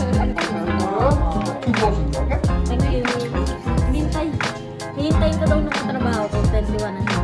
Thank you. Hinintay. Hinintay ka daw ng katrabaho ko. 21 na